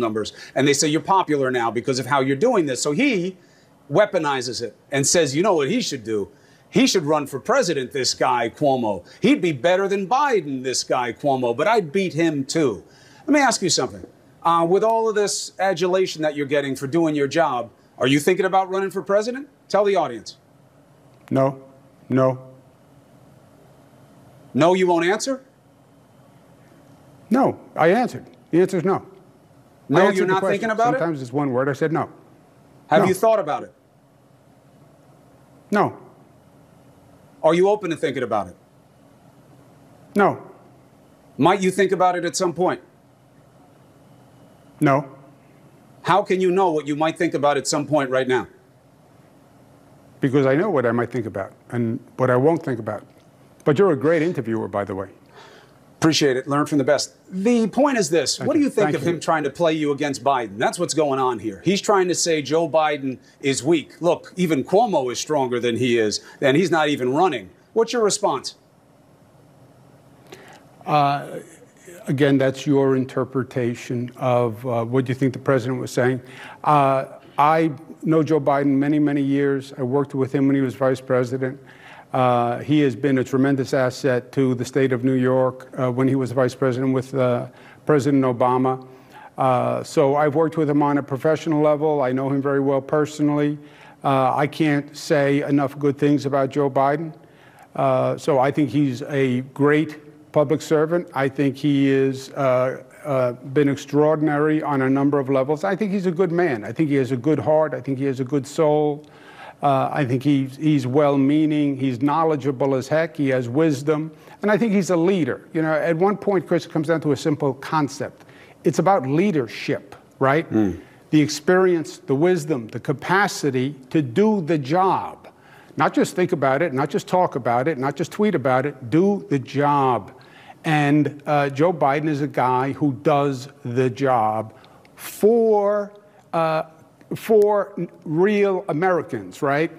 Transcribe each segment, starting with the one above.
numbers. And they say you're popular now because of how you're doing this. So he weaponizes it and says, you know what he should do? He should run for president, this guy, Cuomo. He'd be better than Biden, this guy, Cuomo, but I'd beat him too. Let me ask you something. Uh, with all of this adulation that you're getting for doing your job, are you thinking about running for president? Tell the audience. No, no, No, you won't answer? no. I answered. The answer is no. No, you're not thinking about it? Sometimes it's one word. I said no. Have No. you thought about it? No, Are you open to thinking about it? no, Might you think about it at some point? no. How can you know what you might think about at some point right now? Because I know what I might think about and what I won't think about. But you're a great interviewer, by the way. Appreciate it. Learn from the best. The point is this what do you. think Thank of you. him trying to play you against Biden? That's what's going on here. He's trying to say Joe Biden is weak. Look, even Cuomo is stronger than he is, and he's not even running. What's your response? Again, that's your interpretation of uh, what you think the president was saying. Uh, I know Joe Biden many, many years. I worked with him when he was vice president. Uh, he has been a tremendous asset to the state of New York uh, when he was vice president with uh, President Obama. Uh, so I've worked with him on a professional level. I know him very well personally. Uh, I can't say enough good things about Joe Biden. Uh, so I think he's a great public servant. I think he has been extraordinary on a number of levels. I think he's a good man. I think he has a good heart. I think he has a good soul. Uh, I think he's, he's well-meaning. He's knowledgeable as heck. He has wisdom, and I think he's a leader. You know, at one point, Chris, it comes down to a simple concept. It's about leadership, right? The experience, the wisdom, the capacity to do the job. Not just think about it, not just talk about it, not just tweet about it, do the job. And uh, Joe Biden is a guy who does the job for, uh, for real Americans, right?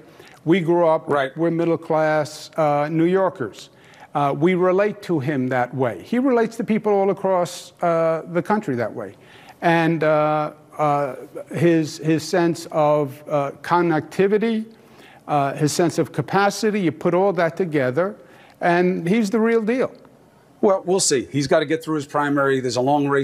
We grew up, Right. we're middle class uh, New Yorkers. Uh, we relate to him that way. He relates to people all across uh, the country that way. And uh, uh, his, his sense of uh, connectivity, uh, his sense of capacity, you put all that together, and he's the real deal. Well, we'll see. He's got to get through his primary. There's a long race.